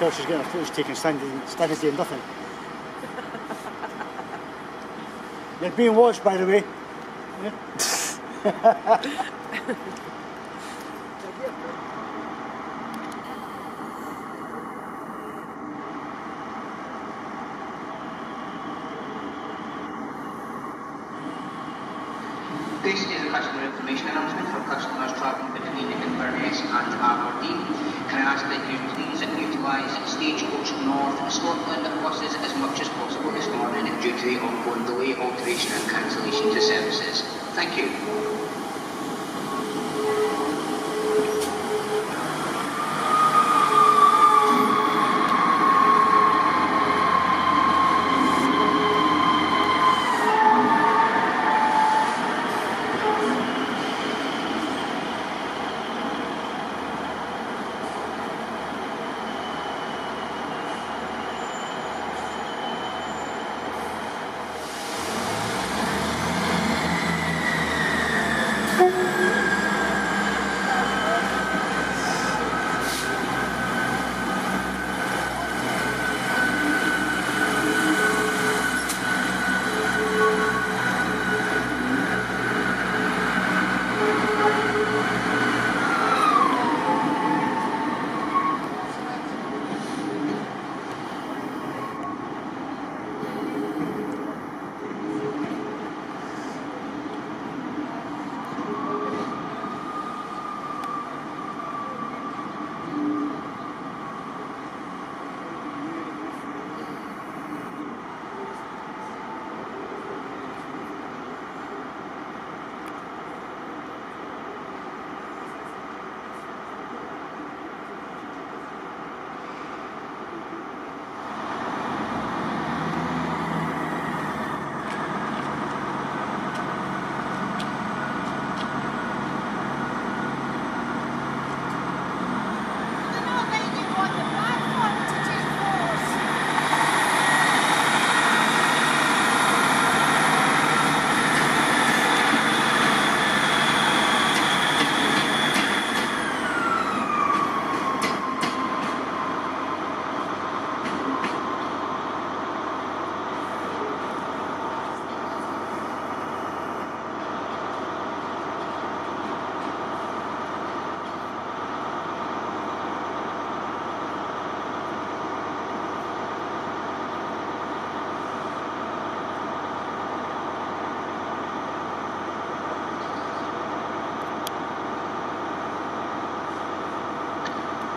tell she's getting her footage taken standing, standing doing nothing. You're being watched, by the way. This is a customer information announcement for customers travelling between Inverness and Aberdeen. Ask that you please utilise Stagecoach North Scotland buses as much as possible this morning due to the ongoing delay, alteration and cancellation to services. Thank you.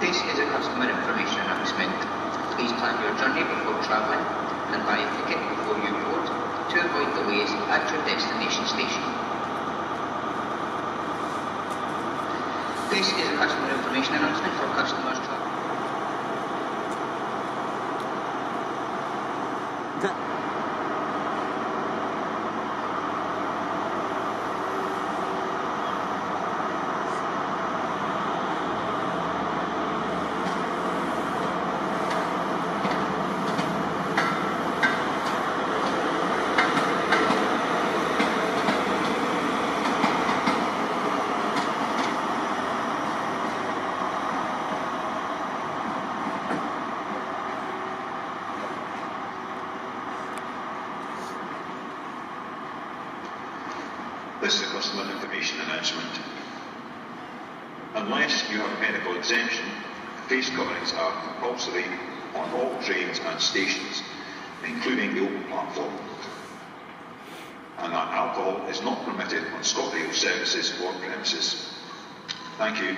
This is a customer information announcement. Please plan your journey before travelling and buy a ticket before you board to avoid delays at your destination station. This is a customer information announcement for customers travelling. This is a customer information announcement. Unless you have medical exemption, face coverings are compulsory on all trains and stations, including the open platform. And that alcohol is not permitted on ScotRail services or premises. Thank you.